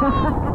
Ha ha ha!